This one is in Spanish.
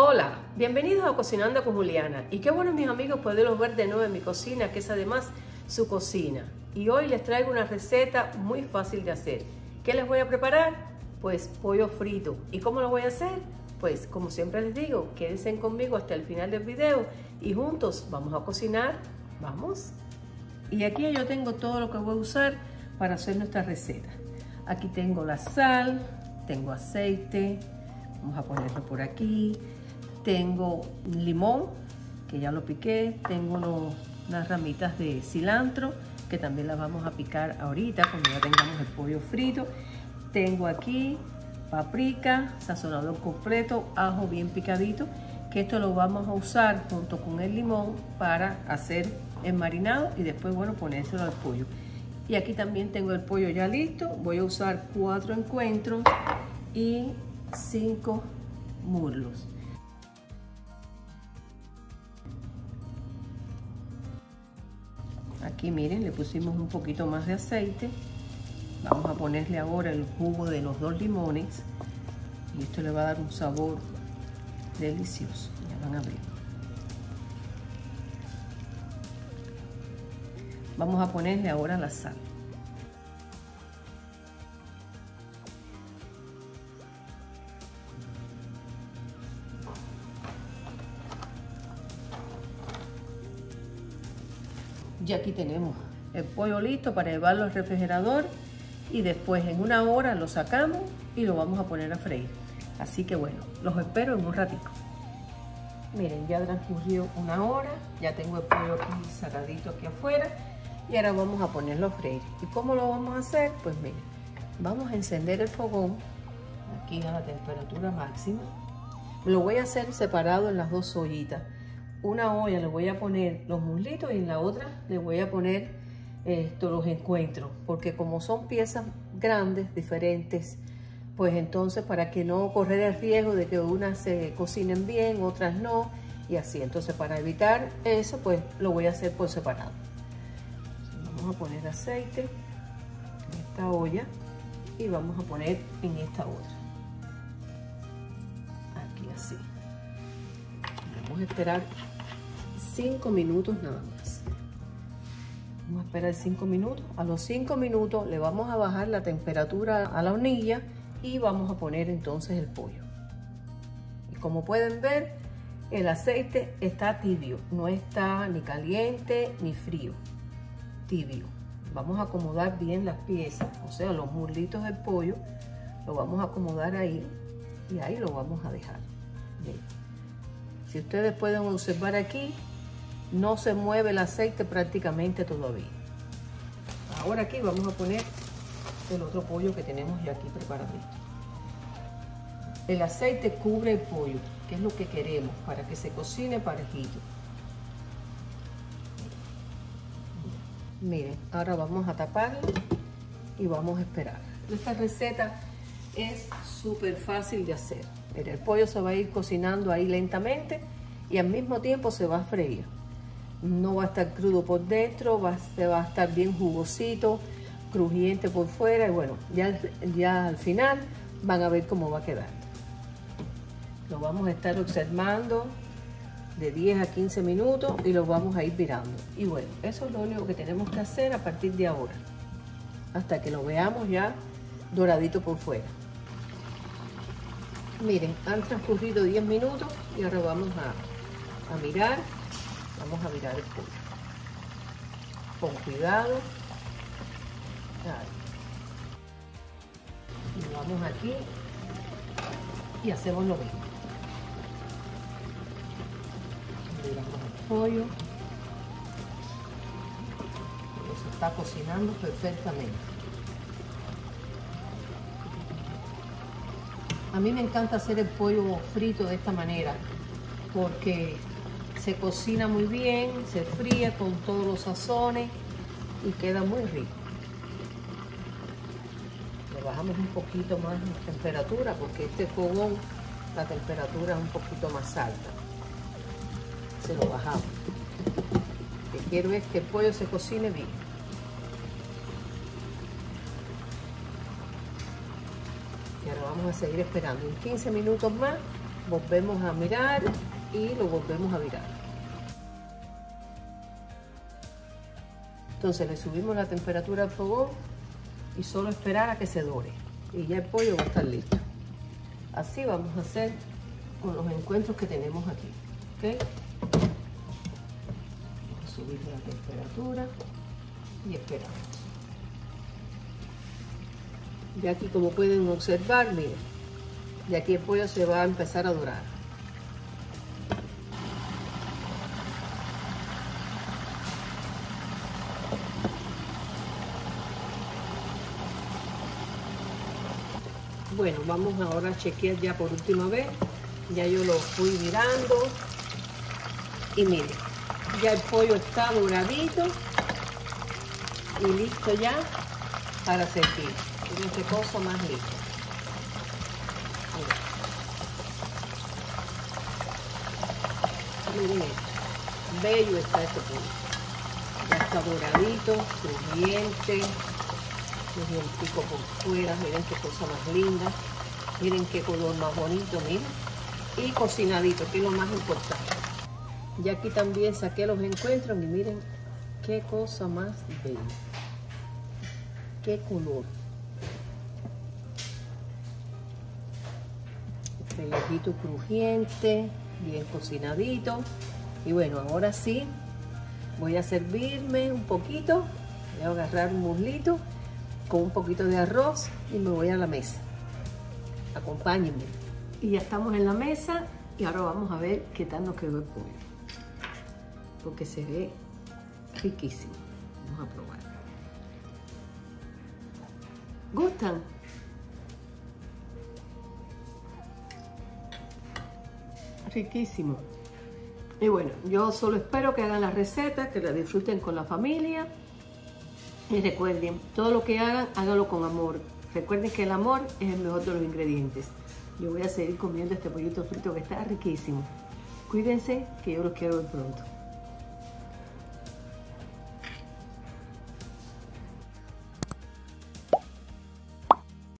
Hola, bienvenidos a Cocinando con Juliana y qué bueno mis amigos poderlos ver de nuevo en mi cocina que es además su cocina y hoy les traigo una receta muy fácil de hacer. ¿Qué les voy a preparar? Pues pollo frito. ¿Y cómo lo voy a hacer? Pues como siempre les digo, quédense conmigo hasta el final del video y juntos vamos a cocinar. ¿Vamos? Y aquí yo tengo todo lo que voy a usar para hacer nuestra receta. Aquí tengo la sal, tengo aceite, vamos a ponerlo por aquí, tengo limón, que ya lo piqué. Tengo unas ramitas de cilantro, que también las vamos a picar ahorita cuando ya tengamos el pollo frito. Tengo aquí paprika, sazonador completo, ajo bien picadito, que esto lo vamos a usar junto con el limón para hacer el marinado y después, bueno, ponérselo al pollo. Y aquí también tengo el pollo ya listo. Voy a usar cuatro encuentros y cinco muslos. Aquí miren, le pusimos un poquito más de aceite. Vamos a ponerle ahora el jugo de los dos limones. Y esto le va a dar un sabor delicioso. Ya van a ver. Vamos a ponerle ahora la sal. Ya aquí tenemos el pollo listo para llevarlo al refrigerador y después en una hora lo sacamos y lo vamos a poner a freír. Así que bueno, los espero en un ratito. Miren, ya transcurrió una hora, ya tengo el pollo aquí sacadito aquí afuera y ahora vamos a ponerlo a freír. ¿Y cómo lo vamos a hacer? Pues miren, vamos a encender el fogón aquí a la temperatura máxima. Lo voy a hacer separado en las dos ollitas una olla le voy a poner los muslitos y en la otra le voy a poner esto, los encuentros, porque como son piezas grandes, diferentes, pues entonces para que no correr el riesgo de que unas se cocinen bien, otras no, y así. Entonces para evitar eso, pues lo voy a hacer por separado. Vamos a poner aceite en esta olla y vamos a poner en esta otra. Aquí así. Vamos a esperar 5 minutos nada más. Vamos a esperar 5 minutos. A los 5 minutos le vamos a bajar la temperatura a la hornilla y vamos a poner entonces el pollo. Y como pueden ver, el aceite está tibio, no está ni caliente ni frío, tibio. Vamos a acomodar bien las piezas, o sea, los muslitos del pollo, lo vamos a acomodar ahí y ahí lo vamos a dejar. Si ustedes pueden observar aquí, no se mueve el aceite prácticamente todavía. Ahora aquí vamos a poner el otro pollo que tenemos ya aquí preparado. El aceite cubre el pollo, que es lo que queremos para que se cocine parejito. Miren, ahora vamos a taparlo y vamos a esperar. Esta receta es súper fácil de hacer. el pollo se va a ir cocinando ahí lentamente y al mismo tiempo se va a freír no va a estar crudo por dentro, va, se va a estar bien jugosito, crujiente por fuera y bueno, ya, ya al final van a ver cómo va a quedar. Lo vamos a estar observando de 10 a 15 minutos y lo vamos a ir virando. Y bueno, eso es lo único que tenemos que hacer a partir de ahora, hasta que lo veamos ya doradito por fuera. Miren, han transcurrido 10 minutos y ahora vamos a, a mirar Vamos a virar el pollo. Con cuidado. Y vamos aquí y hacemos lo mismo. Viramos el pollo. Se está cocinando perfectamente. A mí me encanta hacer el pollo frito de esta manera porque se cocina muy bien, se fría con todos los sazones y queda muy rico. Le bajamos un poquito más la temperatura porque este fogón, la temperatura es un poquito más alta. Se lo bajamos. Lo que quiero es que el pollo se cocine bien. Y ahora vamos a seguir esperando. En 15 minutos más volvemos a mirar y lo volvemos a virar. Entonces le subimos la temperatura al fogón y solo esperar a que se dore. Y ya el pollo va a estar listo. Así vamos a hacer con los encuentros que tenemos aquí. ¿okay? Vamos a subir la temperatura y esperamos. Y aquí como pueden observar, miren, de aquí el pollo se va a empezar a dorar. Bueno, vamos ahora a chequear ya por última vez. Ya yo lo fui mirando. Y miren, ya el pollo está doradito y listo ya para servir. Miren qué más linda. Miren esto. Bello está este pollo. Ya está doradito, crujiente Miren el pico por fuera, miren qué cosa más linda. Miren qué color más bonito, miren. Y cocinadito, que es lo más importante. Y aquí también saqué los encuentros y miren qué cosa más bella. Qué color. Pellejito crujiente, bien cocinadito. Y bueno, ahora sí, voy a servirme un poquito. Voy a agarrar un muslito con un poquito de arroz y me voy a la mesa. Acompáñenme. Y ya estamos en la mesa y ahora vamos a ver qué tal nos quedó el pollo. Porque se ve riquísimo. Vamos a probar. ¿Gustan? Riquísimo. Y bueno, yo solo espero que hagan la receta, que la disfruten con la familia y recuerden, todo lo que hagan, háganlo con amor. Recuerden que el amor es el mejor de los ingredientes. Yo voy a seguir comiendo este pollito frito que está riquísimo. Cuídense, que yo los quiero ver pronto.